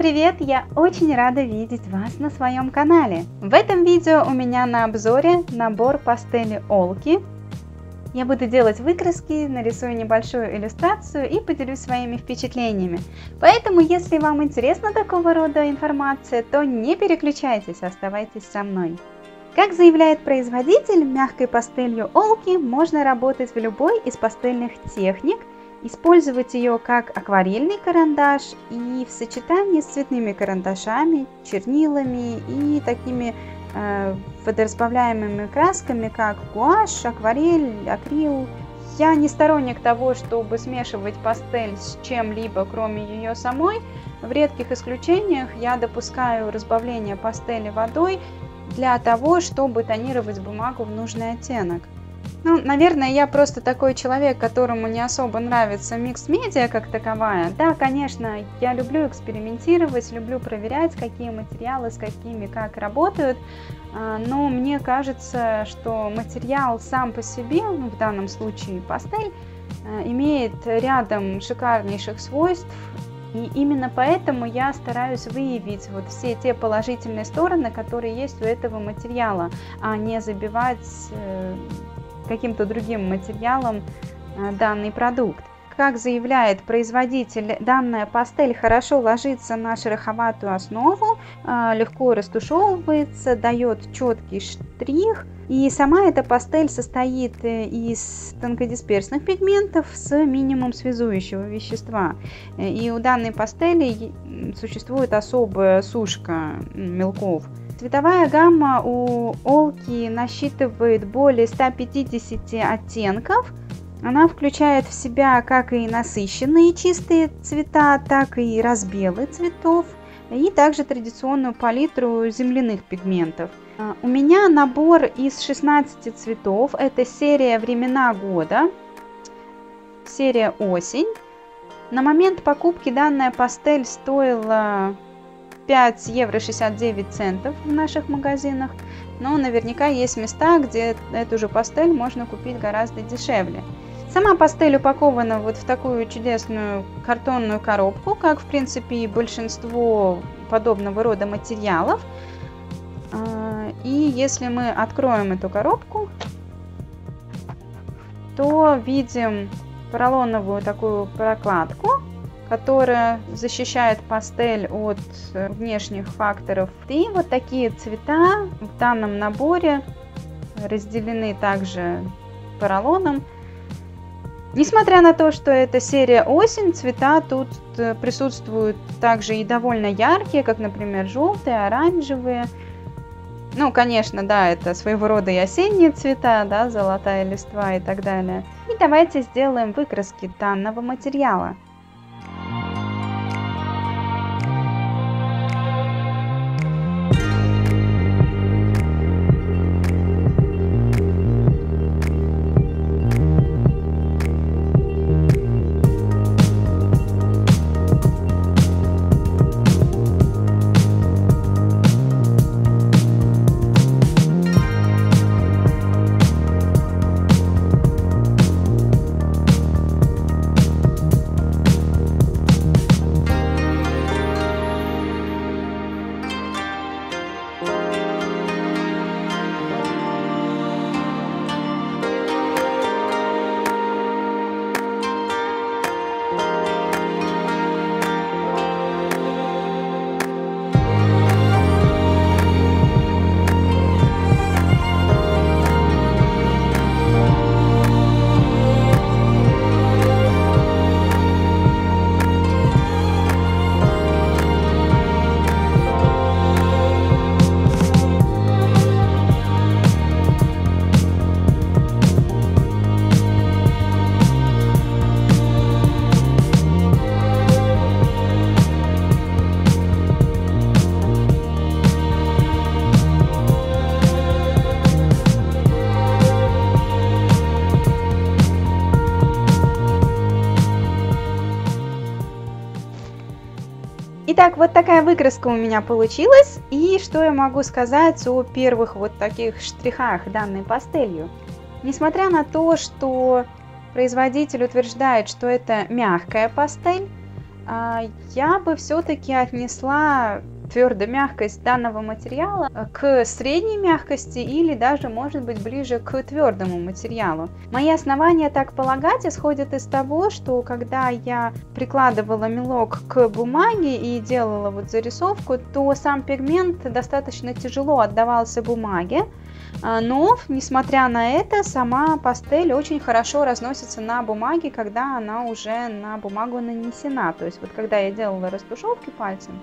Привет! Я очень рада видеть вас на своем канале. В этом видео у меня на обзоре набор пастели Олки. Я буду делать выкраски, нарисую небольшую иллюстрацию и поделюсь своими впечатлениями. Поэтому, если вам интересна такого рода информация, то не переключайтесь, оставайтесь со мной. Как заявляет производитель, мягкой пастелью Олки можно работать в любой из пастельных техник – Использовать ее как акварельный карандаш и в сочетании с цветными карандашами, чернилами и такими э, водоразбавляемыми красками, как гуашь, акварель, акрил. Я не сторонник того, чтобы смешивать пастель с чем-либо, кроме ее самой. В редких исключениях я допускаю разбавление пастели водой для того, чтобы тонировать бумагу в нужный оттенок. Ну, наверное, я просто такой человек, которому не особо нравится микс-медиа как таковая. Да, конечно, я люблю экспериментировать, люблю проверять, какие материалы с какими как работают, а, но мне кажется, что материал сам по себе, ну, в данном случае пастель, а, имеет рядом шикарнейших свойств, и именно поэтому я стараюсь выявить вот все те положительные стороны, которые есть у этого материала, а не забивать э, каким-то другим материалом э, данный продукт. Как заявляет производитель, данная пастель хорошо ложится на шероховатую основу, э, легко растушевывается, дает четкий штрих. И сама эта пастель состоит э, из тонкодисперсных пигментов с минимум связующего вещества. И у данной пастели существует особая сушка мелков – Цветовая гамма у Олки насчитывает более 150 оттенков. Она включает в себя как и насыщенные чистые цвета, так и разбелы цветов, и также традиционную палитру земляных пигментов. А, у меня набор из 16 цветов. Это серия «Времена года», серия «Осень». На момент покупки данная пастель стоила 5 евро 69 центов в наших магазинах, но наверняка есть места, где эту же пастель можно купить гораздо дешевле. Сама пастель упакована вот в такую чудесную картонную коробку, как в принципе и большинство подобного рода материалов. А, и если мы откроем эту коробку, то видим поролоновую такую прокладку, которая защищает пастель от э, внешних факторов. И вот такие цвета в данном наборе разделены также поролоном. Несмотря на то, что это серия осень, цвета тут э, присутствуют также и довольно яркие, как, например, желтые, оранжевые. Ну, конечно, да, это своего рода и осенние цвета, да, золотая листва и так далее. И давайте сделаем выкраски данного материала. Итак, вот такая выкраска у меня получилась. И что я могу сказать о первых вот таких штрихах данной пастелью? Несмотря на то, что производитель утверждает, что это мягкая пастель, а, я бы все-таки отнесла твердая мягкость данного материала к средней мягкости или даже может быть ближе к твердому материалу. Мои основания так полагать исходят из того, что когда я прикладывала мелок к бумаге и делала вот зарисовку, то сам пигмент достаточно тяжело отдавался бумаге, а, но, несмотря на это, сама пастель очень хорошо разносится на бумаге, когда она уже на бумагу нанесена. То есть вот когда я делала растушевки пальцем,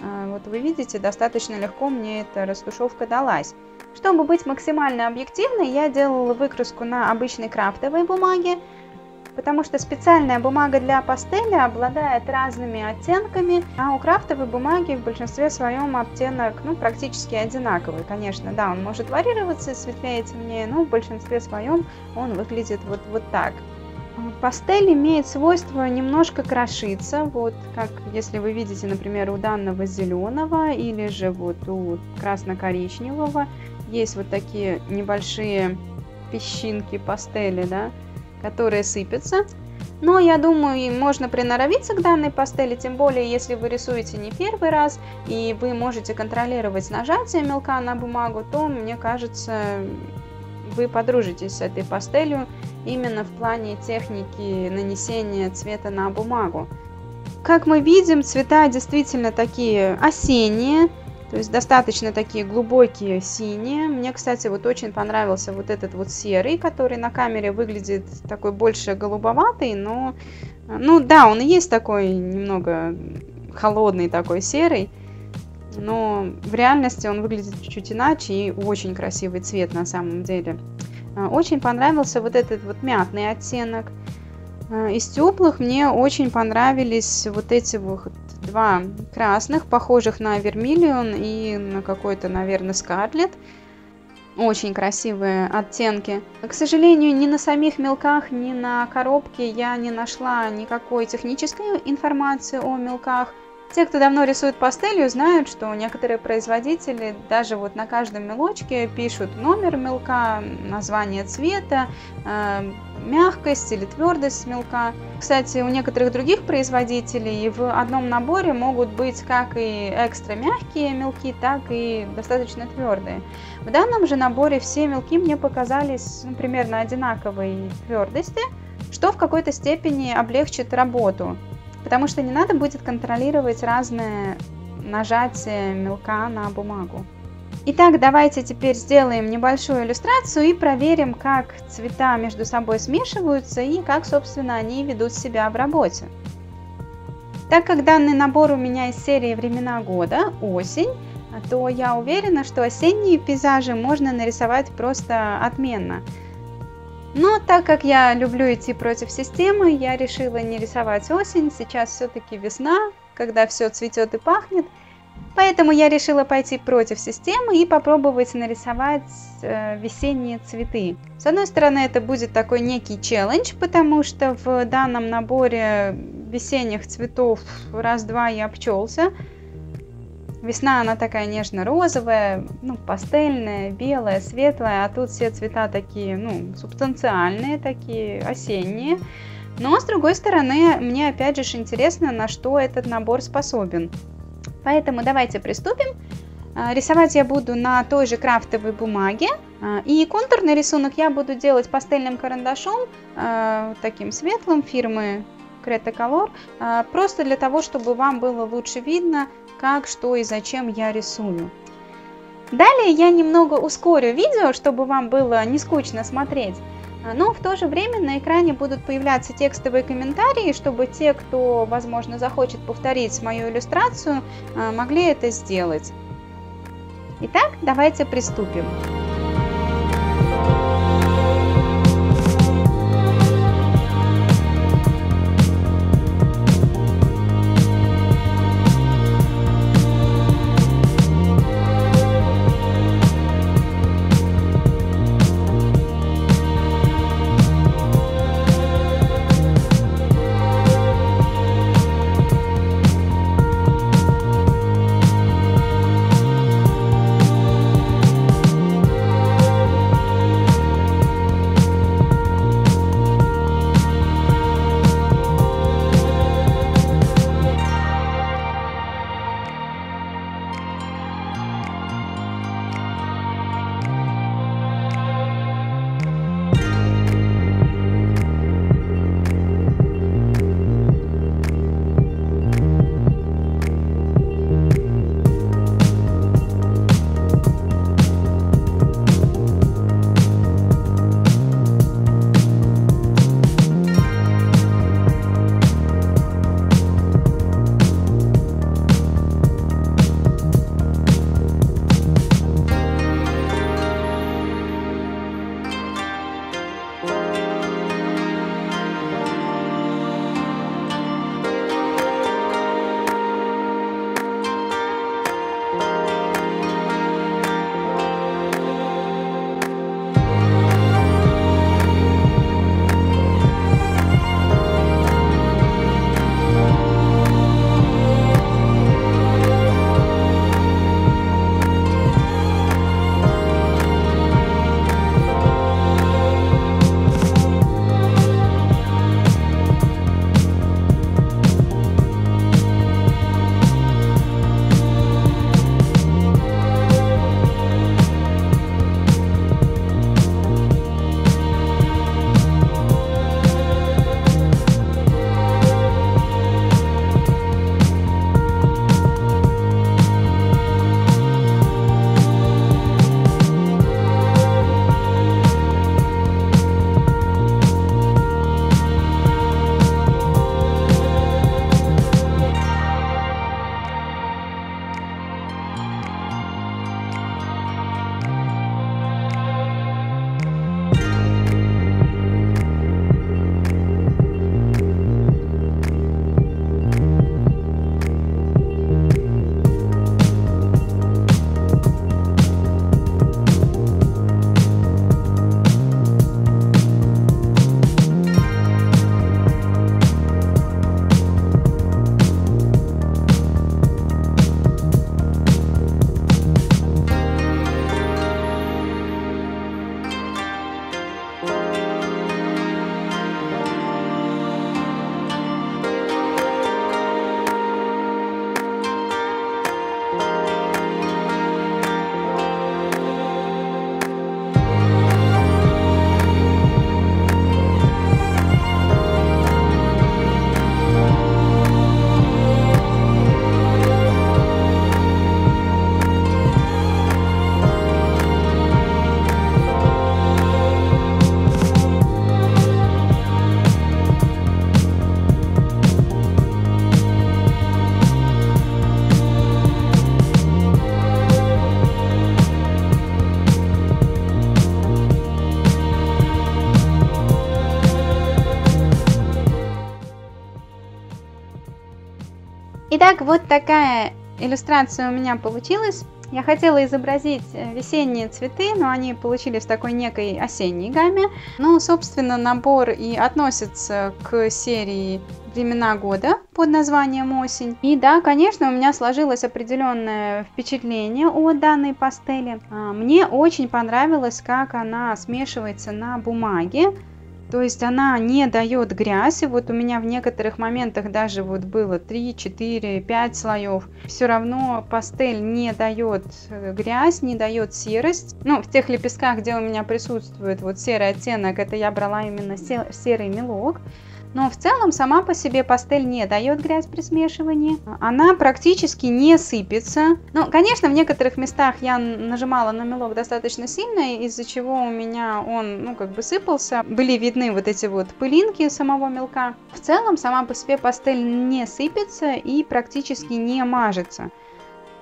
вот вы видите, достаточно легко мне эта растушевка далась. Чтобы быть максимально объективной, я делала выкраску на обычной крафтовой бумаге, потому что специальная бумага для пастели обладает разными оттенками, а у крафтовой бумаги в большинстве своем оттенок ну, практически одинаковый. Конечно, да, он может варьироваться, светлее, темнее, но в большинстве своем он выглядит вот, вот так. Пастель имеет свойство немножко крошиться, вот как если вы видите, например, у данного зеленого или же вот у красно-коричневого есть вот такие небольшие песчинки пастели, да, которые сыпятся. Но я думаю, можно приноровиться к данной пастели, тем более, если вы рисуете не первый раз, и вы можете контролировать нажатие мелка на бумагу, то, мне кажется, вы подружитесь с этой пастелью именно в плане техники нанесения цвета на бумагу. Как мы видим, цвета действительно такие осенние, то есть достаточно такие глубокие синие. Мне, кстати, вот очень понравился вот этот вот серый, который на камере выглядит такой больше голубоватый, но... Ну да, он и есть такой немного холодный такой серый, но в реальности он выглядит чуть-чуть иначе и очень красивый цвет на самом деле. А, очень понравился вот этот вот мятный оттенок. А, из теплых мне очень понравились вот эти вот два красных, похожих на вермиллион и на какой-то, наверное, скарлет. Очень красивые оттенки. К сожалению, ни на самих мелках, ни на коробке я не нашла никакой технической информации о мелках. Те, кто давно рисует пастелью, знают, что некоторые производители даже вот на каждом мелочке пишут номер мелка, название цвета, э, мягкость или твердость мелка. Кстати, у некоторых других производителей в одном наборе могут быть как и экстра мягкие мелки, так и достаточно твердые. В данном же наборе все мелки мне показались ну, примерно одинаковой твердости, что в какой-то степени облегчит работу потому что не надо будет контролировать разные нажатия мелка на бумагу. Итак, давайте теперь сделаем небольшую иллюстрацию и проверим, как цвета между собой смешиваются и как, собственно, они ведут себя в работе. Так как данный набор у меня из серии «Времена года», осень, то я уверена, что осенние пейзажи можно нарисовать просто отменно – но так как я люблю идти против системы, я решила не рисовать осень, сейчас все-таки весна, когда все цветет и пахнет. Поэтому я решила пойти против системы и попробовать нарисовать э, весенние цветы. С одной стороны, это будет такой некий челлендж, потому что в данном наборе весенних цветов раз-два я обчелся. Весна, она такая нежно-розовая, ну, пастельная, белая, светлая, а тут все цвета такие, ну, субстанциальные, такие осенние. Но, с другой стороны, мне опять же интересно, на что этот набор способен. Поэтому давайте приступим. А, рисовать я буду на той же крафтовой бумаге. А, и контурный рисунок я буду делать пастельным карандашом, а, таким светлым, фирмы Creta Color, просто для того, чтобы вам было лучше видно, как, что и зачем я рисую. Далее я немного ускорю видео, чтобы вам было не скучно смотреть. Но в то же время на экране будут появляться текстовые комментарии, чтобы те, кто, возможно, захочет повторить мою иллюстрацию, могли это сделать. Итак, давайте приступим. Итак, вот такая иллюстрация у меня получилась. Я хотела изобразить э, весенние цветы, но они получились в такой некой осенней гамме. Ну, собственно, набор и относится к серии времена года под названием осень. И да, конечно, у меня сложилось определенное впечатление о данной пастели. А, мне очень понравилось, как она смешивается на бумаге. То есть она не дает грязь, и вот у меня в некоторых моментах даже вот было 3, 4, 5 слоев. Все равно пастель не дает э, грязь, не дает серость. Ну, в тех лепестках, где у меня присутствует вот серый оттенок, это я брала именно серый мелок. Но в целом сама по себе пастель не дает грязь при смешивании. Она практически не сыпется. Ну, конечно, в некоторых местах я нажимала на мелок достаточно сильно, из-за чего у меня он, ну, как бы сыпался. Были видны вот эти вот пылинки самого мелка. В целом, сама по себе пастель не сыпется и практически не мажется.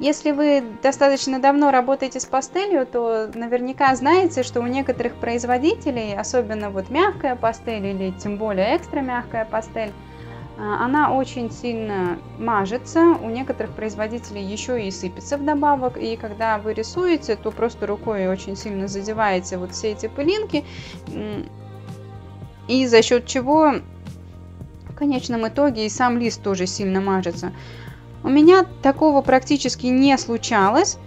Если вы достаточно давно работаете с пастелью, то наверняка знаете, что у некоторых производителей, особенно вот мягкая пастель или тем более экстра мягкая пастель, а, она очень сильно мажется, у некоторых производителей еще и сыпется вдобавок, и когда вы рисуете, то просто рукой очень сильно задеваете вот все эти пылинки, и за счет чего в конечном итоге и сам лист тоже сильно мажется. У меня такого практически не случалось.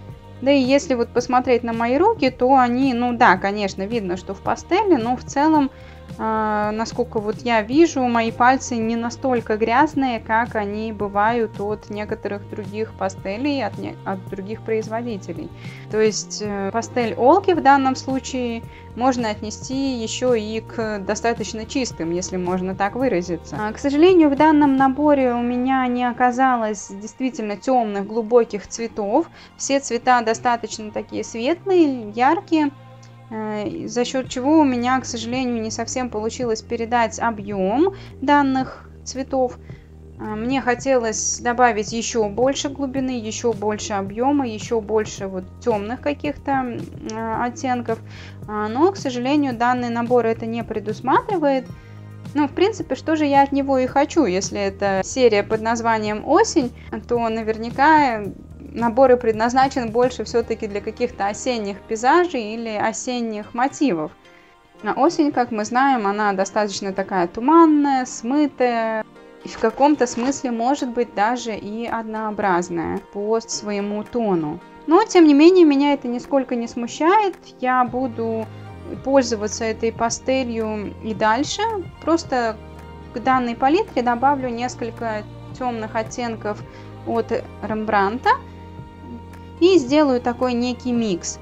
Да и если вот посмотреть на мои руки, то они, ну да, конечно, видно, что в пастели, но в целом насколько вот я вижу, мои пальцы не настолько грязные, как они бывают от некоторых других пастелей, от, не, от других производителей. То есть э, пастель Олки в данном случае можно отнести еще и к достаточно чистым, если можно так выразиться. А, к сожалению, в данном наборе у меня не оказалось действительно темных, глубоких цветов. Все цвета достаточно такие светлые, яркие. Э, за счет чего у меня, к сожалению, не совсем получилось передать объем данных цветов. Э, мне хотелось добавить еще больше глубины, еще больше объема, еще больше вот темных каких-то э, оттенков. Но, к сожалению, данный набор это не предусматривает. Ну, в принципе, что же я от него и хочу. Если это серия под названием «Осень», то наверняка набор и предназначен больше все-таки для каких-то осенних пейзажей или осенних мотивов. На осень, как мы знаем, она достаточно такая туманная, смытая, и в каком-то смысле может быть даже и однообразная по своему тону. Но, тем не менее, меня это нисколько не смущает. Я буду пользоваться этой пастелью и дальше. Просто к данной палитре добавлю несколько темных оттенков от Рембранта – и сделаю такой некий микс.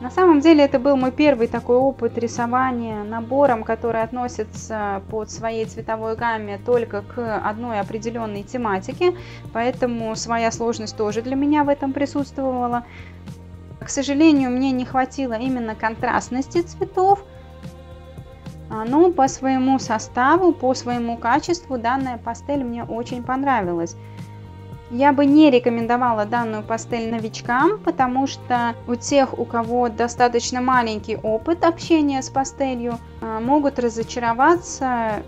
На самом деле это был мой первый такой опыт рисования набором, который относится под своей цветовой гамме только к одной определенной тематике, поэтому своя сложность тоже для меня в этом присутствовала. К сожалению, мне не хватило именно контрастности цветов, но по своему составу, по своему качеству данная пастель мне очень понравилась. Я бы не рекомендовала данную пастель новичкам, потому что у тех, у кого достаточно маленький опыт общения с пастелью, а, могут разочароваться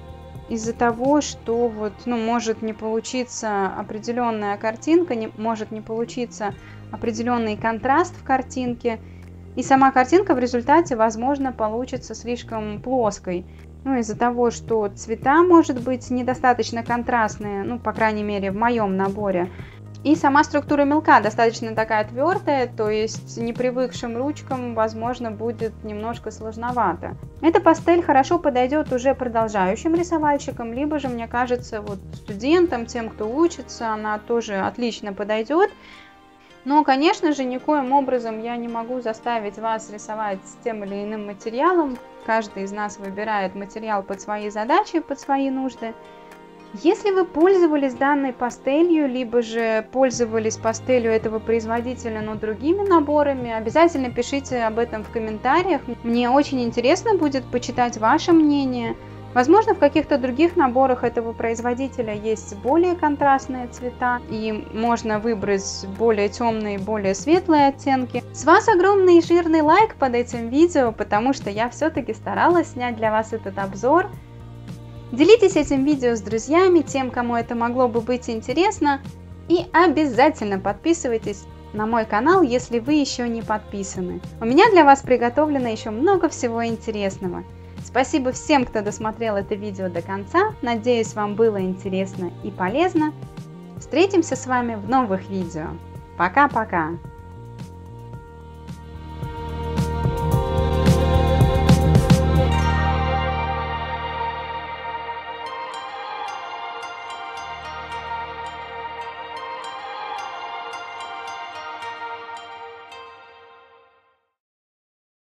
из-за того, что вот, ну, может не получиться определенная картинка, не, может не получиться определенный контраст в картинке, и сама картинка в результате, возможно, получится слишком плоской. Ну, из-за того, что цвета, может быть, недостаточно контрастные, ну, по крайней мере, в моем наборе. И сама структура мелка достаточно такая твердая, то есть непривыкшим ручкам, возможно, будет немножко сложновато. Эта пастель хорошо подойдет уже продолжающим рисовальщикам, либо же, мне кажется, вот студентам, тем, кто учится, она тоже отлично подойдет. Но, конечно же, никоим образом я не могу заставить вас рисовать с тем или иным материалом. Каждый из нас выбирает материал под свои задачи, под свои нужды. Если вы пользовались данной пастелью, либо же пользовались пастелью этого производителя, но другими наборами, обязательно пишите об этом в комментариях. Мне очень интересно будет почитать ваше мнение. Возможно, в каких-то других наборах этого производителя есть более контрастные цвета, и можно выбрать более темные, более светлые оттенки. С вас огромный жирный лайк под этим видео, потому что я все-таки старалась снять для вас этот обзор. Делитесь этим видео с друзьями, тем, кому это могло бы быть интересно. И обязательно подписывайтесь на мой канал, если вы еще не подписаны. У меня для вас приготовлено еще много всего интересного. Спасибо всем, кто досмотрел это видео до конца. Надеюсь, вам было интересно и полезно. Встретимся с вами в новых видео. Пока-пока!